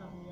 Gracias.